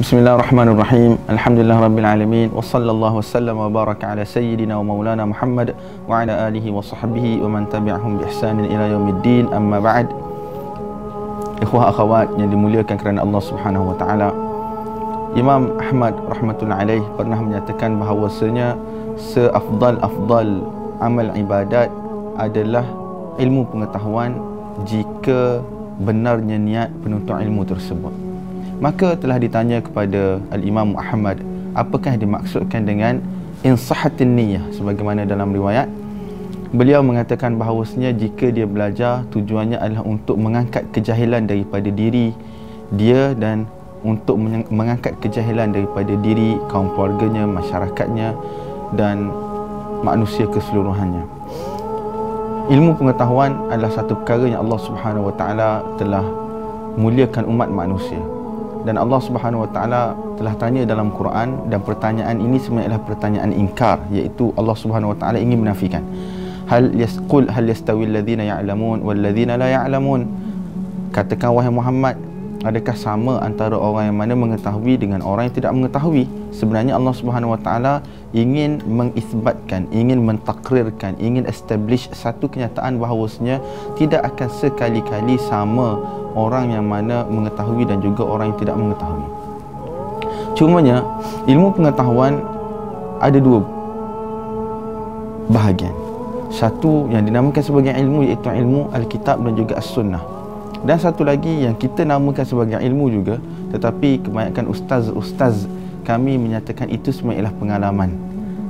Bismillahirrahmanirrahim. Alhamdulillah rabbil alamin wa sallallahu wasallam wa baraka ala sayyidina wa maulana Muhammad wa ala alihi wa sahbihi wa man tabi'ahum bi ihsanin ila yaumiddin. Amma ba'd. Ikhwah akhwat yang dimuliakan kerana Allah Subhanahu wa taala. Imam Ahmad rahmatullah alaih pernah menyatakan bahawasanya seafdal-afdal amal ibadat adalah ilmu pengetahuan jika benarnya niat penuntut ilmu tersebut. Maka telah ditanya kepada Al-Imam Muhammad apakah dimaksudkan dengan insahatin niyah sebagaimana dalam riwayat beliau mengatakan bahawasanya jika dia belajar tujuannya adalah untuk mengangkat kejahilan daripada diri dia dan untuk mengangkat kejahilan daripada diri kaum keluarganya, masyarakatnya dan manusia keseluruhannya. Ilmu pengetahuan adalah satu perkara yang Allah Subhanahu Wa Taala telah muliakan umat manusia dan Allah Subhanahu Wa Taala telah tanya dalam Quran dan pertanyaan ini sebenarnya adalah pertanyaan ingkar iaitu Allah Subhanahu Wa Taala ingin menafikan. Hal yasqul hal yastawi alladhina ya'lamun wal ladhina la ya'lamun. Katakan wahai Muhammad adakah sama antara orang yang mana mengetahui dengan orang yang tidak mengetahui? Sebenarnya Allah Subhanahu Wa Taala ingin mengisbatkan ingin mentakrirkan ingin establish satu kenyataan bahawasanya tidak akan sekali-kali sama orang yang mana mengetahui dan juga orang yang tidak mengetahui. Cumanya ilmu pengetahuan ada dua bahagian. Satu yang dinamakan sebagai ilmu iaitu ilmu Alkitab dan juga As-Sunnah. Dan satu lagi yang kita namakan sebagai ilmu juga tetapi kebanyakan ustaz-ustaz kami menyatakan itu sebenarnya ialah pengalaman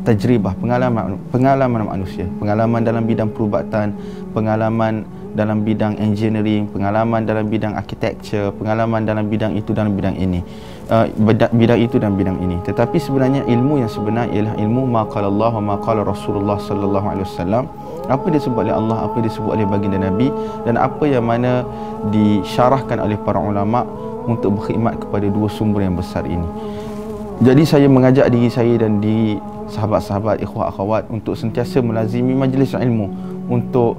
tajribah pengalaman pengalaman manusia pengalaman dalam bidang perubatan pengalaman dalam bidang engineering pengalaman dalam bidang architecture pengalaman dalam bidang itu dalam bidang ini. Uh, bidang itu dan bidang ini. Tetapi sebenarnya ilmu yang sebenar ialah ilmu maqala Allah wa maqala Rasulullah sallallahu alaihi wasallam. Apa disebut oleh Allah apa disebut oleh baginda Nabi dan apa yang mana disyarahkan oleh para ulama untuk berkhidmat kepada dua sumber yang besar ini jadi saya mengajak diri saya dan di sahabat-sahabat ikhwah akhwat untuk sentiasa melazimi majlis ilmu. Untuk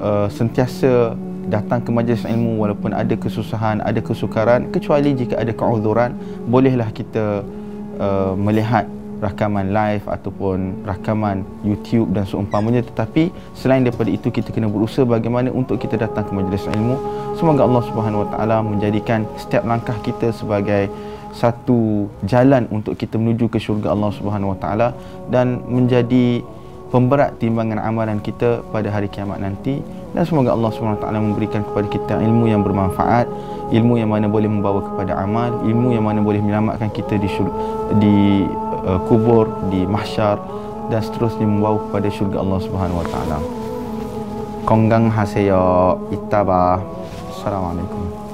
uh, sentiasa datang ke majlis ilmu walaupun ada kesusahan ada kesukaran kecuali jika ada keuzuran bolehlah kita uh, melihat rakaman live ataupun rakaman YouTube dan seumpamanya. Tetapi selain daripada itu kita kena berusaha bagaimana untuk kita datang ke majlis ilmu. Semoga Allah Subhanahu Wa Taala menjadikan setiap langkah kita sebagai satu jalan untuk kita menuju ke syurga Allah Subhanahu Wa Taala dan menjadi pemberat timbangan amalan kita pada hari kiamat nanti dan semoga Allah Subhanahu Wa Taala memberikan kepada kita ilmu yang bermanfaat ilmu yang mana boleh membawa kepada amal ilmu yang mana boleh menyelamatkan kita di syurga, di uh, kubur di mahsyar dan seterusnya membawa kepada syurga Allah Subhanahu wa taala. Konggang haseyo itaba. Assalamualaikum.